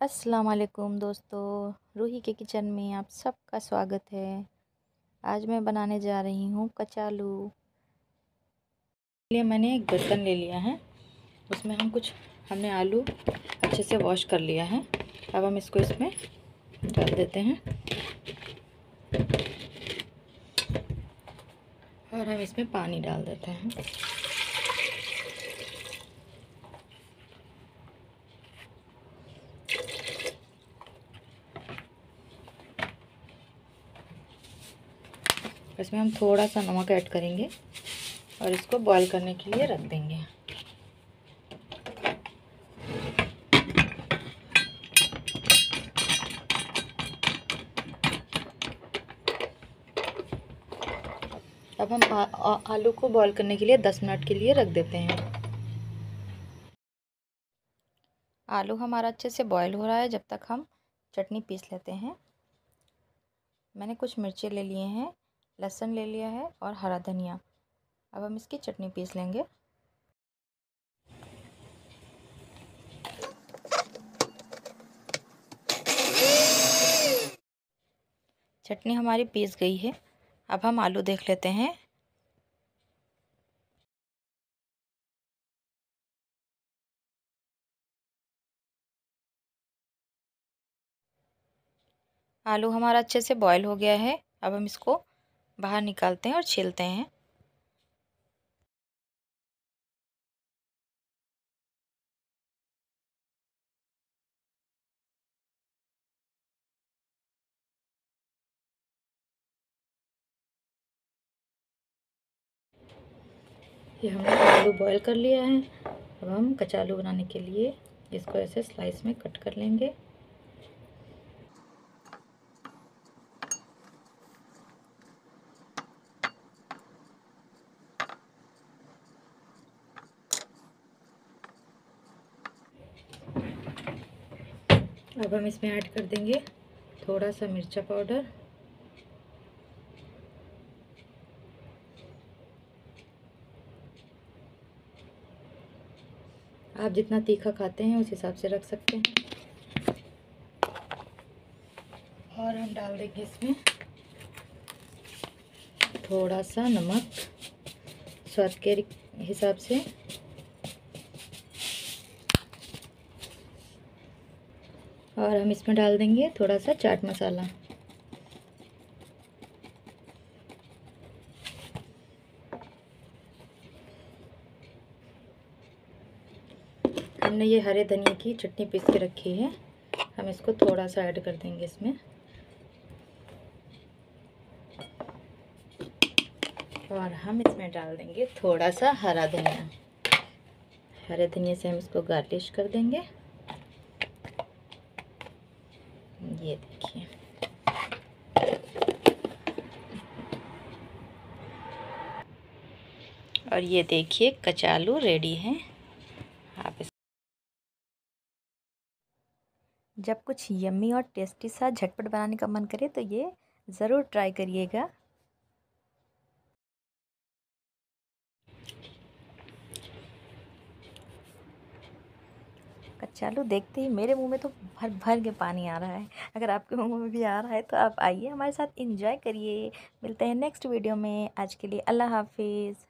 अस्सलाम वालेकुम दोस्तों। रूही के किचन में आप सबका स्वागत है। आज मैं बनाने जा रही हूँ कचालू। लिए मैंने एक बर्तन ले लिया है। उसमें हम कुछ, हमने आलू अच्छे से वॉश कर लिया है। अब हम इसको इसमें डाल देते हैं। और हम इसमें पानी डाल देते हैं। इसमें हम थोड़ा सा नमक ऐड करेंगे और इसको बॉईल करने के लिए रख देंगे। अब हम आ, आ, आलू को बॉईल करने के लिए 10 मिनट के लिए रख देते हैं। आलू हमारा अच्छे से बॉईल हो रहा है जब तक हम चटनी पीस लेते हैं। मैंने कुछ मिर्ची ले लिए हैं। लहसुन ले लिया है और हरा धनिया। अब हम इसकी चटनी पीस लेंगे। चटनी हमारी पीस गई है। अब हम आलू देख लेते हैं। आलू हमारा अच्छे से बॉईल हो गया है। अब हम इसको बाहर निकालते हैं और छीलते हैं। ये हमने आलू बॉईल कर लिया है। अब हम कचालू बनाने के लिए इसको ऐसे स्लाइस में कट कर लेंगे। अब हम इसमें ऐड कर देंगे थोड़ा सा मिर्चा पाउडर। आप जितना तीखा खाते हैं, उस हिसाब से रख सकते हैं। और हम डाल देंगे इसमें थोड़ा सा नमक। स्वाद के हिसाब से और हम इसमें डाल देंगे थोड़ा सा चाट मसाला। हमने ये हरे धनिया की चटनी पीस के रखी है। हम इसको थोड़ा सा ऐड कर देंगे इसमें। और हम इसमें डाल देंगे थोड़ा सा हरा धनिया। हरे धनिया से हम इसको गार्निश कर देंगे। ये देखिए। और ये देखिए, कचालू रेडी है। आप इस जब कुछ यम्मी और टेस्टी सा झटपट बनाने का मन करे तो ये ज़रूर ट्राई करिएगा। चलो देखते ही। मेरे मुँह में तो भर भर के पानी आ रहा है। अगर आपके मुँह में भी आ रहा है तो आप आइए, हमारे साथ इंजॉय करिए। मिलते हैं नेक्स्ट वीडियो में। आज के लिए अल्लाह हाफिज़।